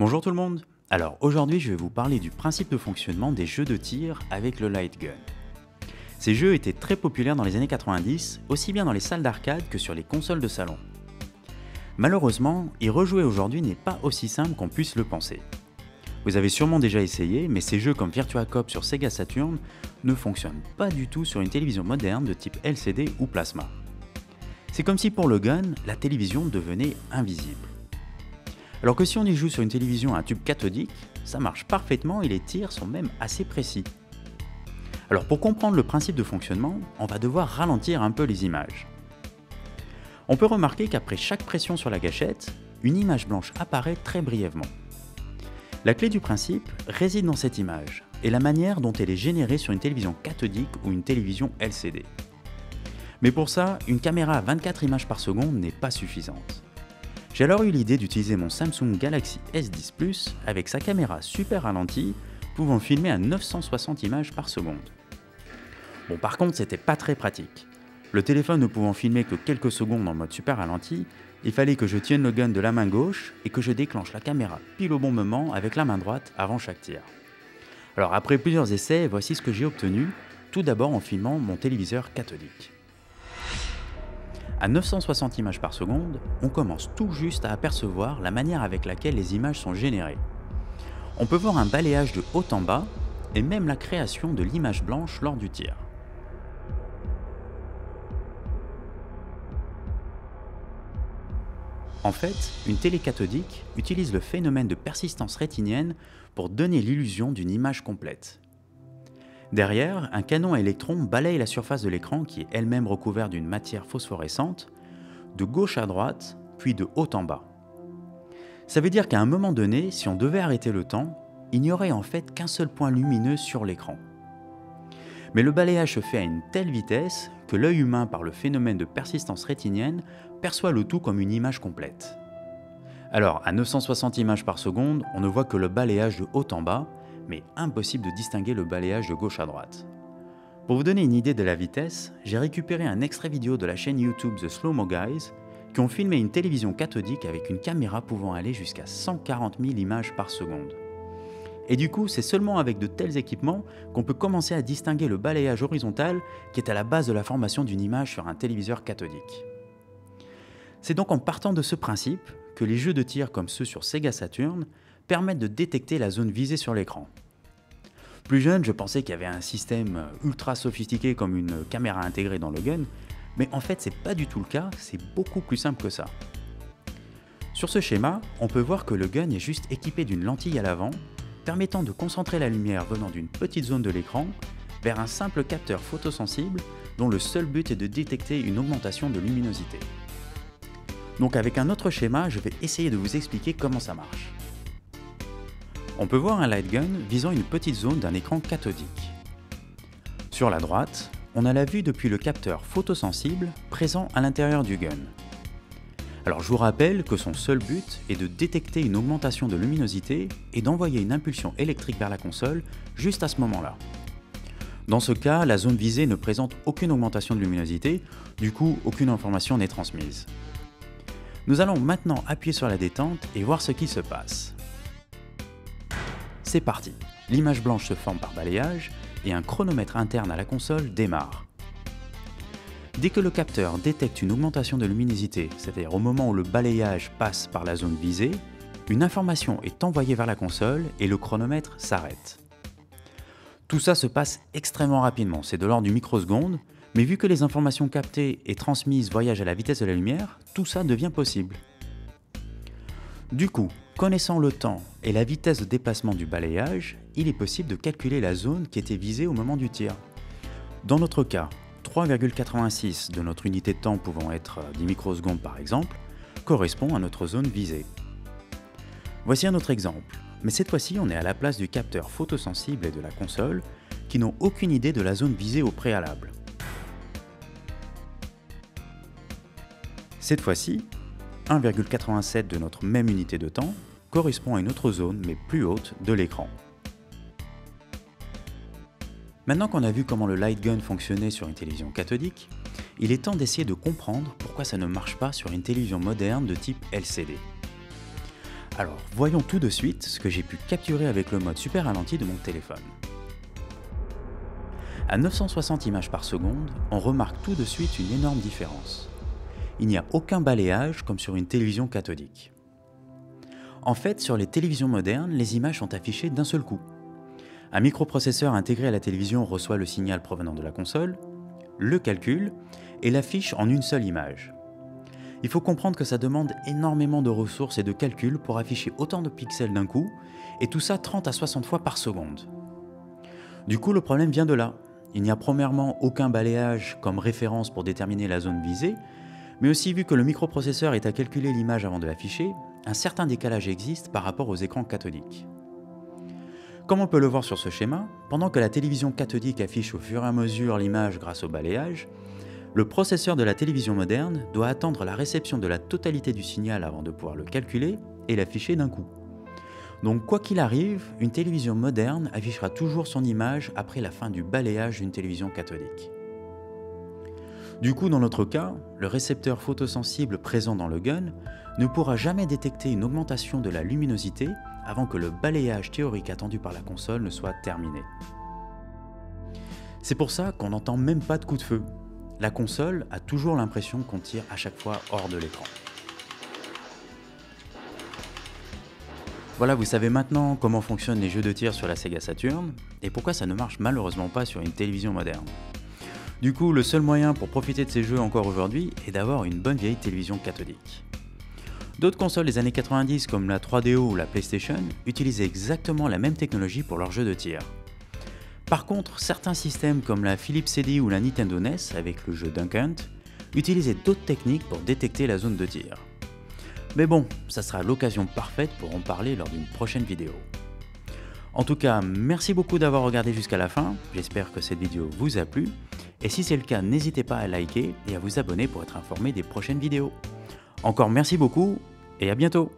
Bonjour tout le monde Alors aujourd'hui je vais vous parler du principe de fonctionnement des jeux de tir avec le light gun. Ces jeux étaient très populaires dans les années 90, aussi bien dans les salles d'arcade que sur les consoles de salon. Malheureusement, y rejouer aujourd'hui n'est pas aussi simple qu'on puisse le penser. Vous avez sûrement déjà essayé, mais ces jeux comme Virtua Cop sur Sega Saturn ne fonctionnent pas du tout sur une télévision moderne de type LCD ou plasma. C'est comme si pour le gun, la télévision devenait invisible. Alors que si on y joue sur une télévision à un tube cathodique, ça marche parfaitement et les tirs sont même assez précis. Alors pour comprendre le principe de fonctionnement, on va devoir ralentir un peu les images. On peut remarquer qu'après chaque pression sur la gâchette, une image blanche apparaît très brièvement. La clé du principe réside dans cette image et la manière dont elle est générée sur une télévision cathodique ou une télévision LCD. Mais pour ça, une caméra à 24 images par seconde n'est pas suffisante. J'ai alors eu l'idée d'utiliser mon Samsung Galaxy S10 Plus avec sa caméra super ralentie pouvant filmer à 960 images par seconde. Bon par contre c'était pas très pratique. Le téléphone ne pouvant filmer que quelques secondes en mode super ralenti, il fallait que je tienne le gun de la main gauche et que je déclenche la caméra pile au bon moment avec la main droite avant chaque tir. Alors après plusieurs essais, voici ce que j'ai obtenu, tout d'abord en filmant mon téléviseur cathodique. À 960 images par seconde, on commence tout juste à apercevoir la manière avec laquelle les images sont générées. On peut voir un balayage de haut en bas et même la création de l'image blanche lors du tir. En fait, une télé cathodique utilise le phénomène de persistance rétinienne pour donner l'illusion d'une image complète. Derrière, un canon à électrons balaye la surface de l'écran qui est elle-même recouverte d'une matière phosphorescente, de gauche à droite, puis de haut en bas. Ça veut dire qu'à un moment donné, si on devait arrêter le temps, il n'y aurait en fait qu'un seul point lumineux sur l'écran. Mais le balayage se fait à une telle vitesse que l'œil humain, par le phénomène de persistance rétinienne, perçoit le tout comme une image complète. Alors, à 960 images par seconde, on ne voit que le balayage de haut en bas, mais impossible de distinguer le balayage de gauche à droite. Pour vous donner une idée de la vitesse, j'ai récupéré un extrait vidéo de la chaîne YouTube The Slow Mo Guys qui ont filmé une télévision cathodique avec une caméra pouvant aller jusqu'à 140 000 images par seconde. Et du coup, c'est seulement avec de tels équipements qu'on peut commencer à distinguer le balayage horizontal qui est à la base de la formation d'une image sur un téléviseur cathodique. C'est donc en partant de ce principe que les jeux de tir comme ceux sur Sega Saturn permettent de détecter la zone visée sur l'écran. Plus jeune, je pensais qu'il y avait un système ultra sophistiqué comme une caméra intégrée dans le gun, mais en fait c'est pas du tout le cas, c'est beaucoup plus simple que ça. Sur ce schéma, on peut voir que le gun est juste équipé d'une lentille à l'avant, permettant de concentrer la lumière venant d'une petite zone de l'écran vers un simple capteur photosensible dont le seul but est de détecter une augmentation de luminosité. Donc avec un autre schéma, je vais essayer de vous expliquer comment ça marche. On peut voir un light gun visant une petite zone d'un écran cathodique. Sur la droite, on a la vue depuis le capteur photosensible présent à l'intérieur du gun. Alors je vous rappelle que son seul but est de détecter une augmentation de luminosité et d'envoyer une impulsion électrique vers la console juste à ce moment-là. Dans ce cas, la zone visée ne présente aucune augmentation de luminosité, du coup aucune information n'est transmise. Nous allons maintenant appuyer sur la détente et voir ce qui se passe. C'est parti L'image blanche se forme par balayage et un chronomètre interne à la console démarre. Dès que le capteur détecte une augmentation de luminosité, c'est-à-dire au moment où le balayage passe par la zone visée, une information est envoyée vers la console et le chronomètre s'arrête. Tout ça se passe extrêmement rapidement, c'est de l'ordre du microseconde, mais vu que les informations captées et transmises voyagent à la vitesse de la lumière, tout ça devient possible. Du coup, Connaissant le temps et la vitesse de déplacement du balayage, il est possible de calculer la zone qui était visée au moment du tir. Dans notre cas, 3,86 de notre unité de temps pouvant être 10 microsecondes par exemple, correspond à notre zone visée. Voici un autre exemple, mais cette fois-ci on est à la place du capteur photosensible et de la console qui n'ont aucune idée de la zone visée au préalable. Cette fois-ci, 1,87 de notre même unité de temps correspond à une autre zone mais plus haute de l'écran. Maintenant qu'on a vu comment le light gun fonctionnait sur une télévision cathodique, il est temps d'essayer de comprendre pourquoi ça ne marche pas sur une télévision moderne de type LCD. Alors voyons tout de suite ce que j'ai pu capturer avec le mode super ralenti de mon téléphone. À 960 images par seconde, on remarque tout de suite une énorme différence. Il n'y a aucun balayage comme sur une télévision cathodique. En fait, sur les télévisions modernes, les images sont affichées d'un seul coup. Un microprocesseur intégré à la télévision reçoit le signal provenant de la console, le calcule et l'affiche en une seule image. Il faut comprendre que ça demande énormément de ressources et de calculs pour afficher autant de pixels d'un coup, et tout ça 30 à 60 fois par seconde. Du coup, le problème vient de là. Il n'y a premièrement aucun balayage comme référence pour déterminer la zone visée, mais aussi vu que le microprocesseur est à calculer l'image avant de l'afficher, un certain décalage existe par rapport aux écrans cathodiques. Comme on peut le voir sur ce schéma, pendant que la télévision cathodique affiche au fur et à mesure l'image grâce au balayage, le processeur de la télévision moderne doit attendre la réception de la totalité du signal avant de pouvoir le calculer et l'afficher d'un coup. Donc quoi qu'il arrive, une télévision moderne affichera toujours son image après la fin du balayage d'une télévision cathodique. Du coup, dans notre cas, le récepteur photosensible présent dans le gun ne pourra jamais détecter une augmentation de la luminosité avant que le balayage théorique attendu par la console ne soit terminé. C'est pour ça qu'on n'entend même pas de coup de feu. La console a toujours l'impression qu'on tire à chaque fois hors de l'écran. Voilà, vous savez maintenant comment fonctionnent les jeux de tir sur la Sega Saturn et pourquoi ça ne marche malheureusement pas sur une télévision moderne. Du coup, le seul moyen pour profiter de ces jeux encore aujourd'hui est d'avoir une bonne vieille télévision cathodique. D'autres consoles des années 90 comme la 3DO ou la PlayStation utilisaient exactement la même technologie pour leurs jeux de tir. Par contre, certains systèmes comme la Philips CD ou la Nintendo NES avec le jeu Dunk utilisaient d'autres techniques pour détecter la zone de tir. Mais bon, ça sera l'occasion parfaite pour en parler lors d'une prochaine vidéo. En tout cas, merci beaucoup d'avoir regardé jusqu'à la fin, j'espère que cette vidéo vous a plu, et si c'est le cas, n'hésitez pas à liker et à vous abonner pour être informé des prochaines vidéos. Encore merci beaucoup et à bientôt